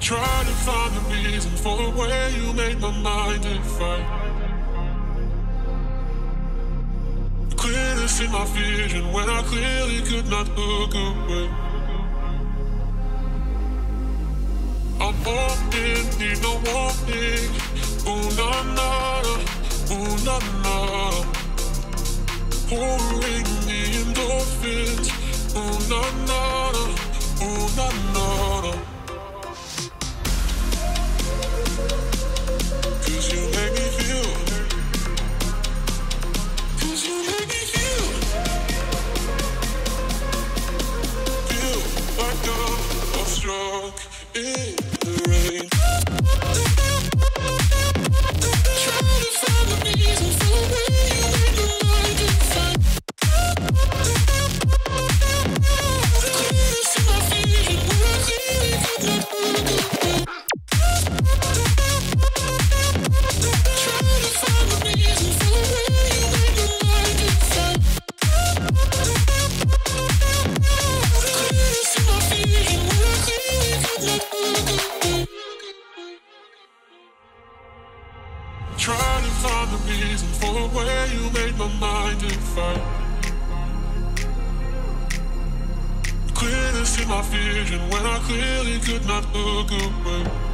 Try to find the reason for the way you made my mind fight. Clear to see my vision when I clearly could not look away. I'm walking, need no warning. Ooh na na, ooh na na. Pouring the endorphins. Ooh na na, Try to find the reason for way you made my mind fight. Clear to see my vision when I clearly could not look away.